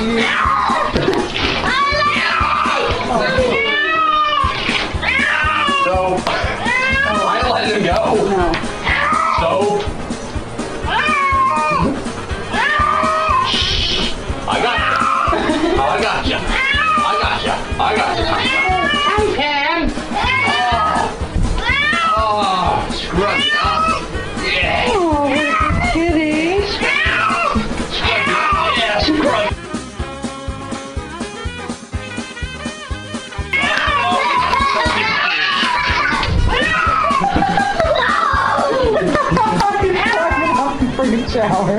So, I let him go. No. So, I got you. Oh, I got you. I got you. I got you. I can. Oh, oh scrub it shower.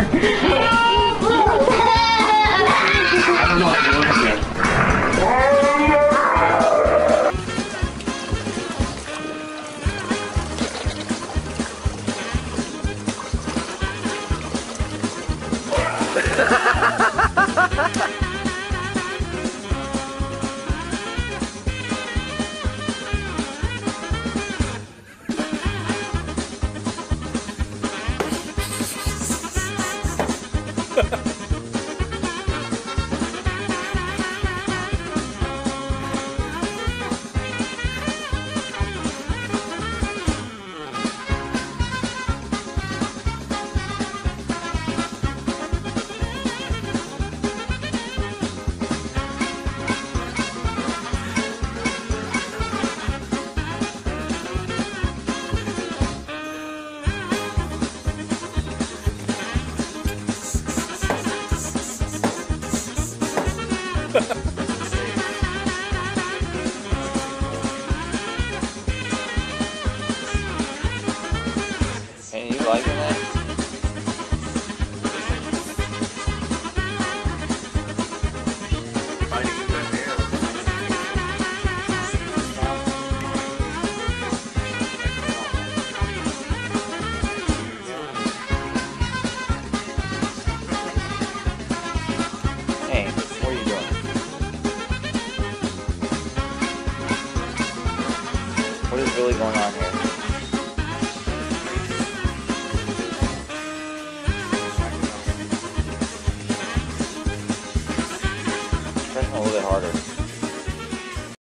I don't know what to here. Hey, you liking that? Really going on here? A little bit harder.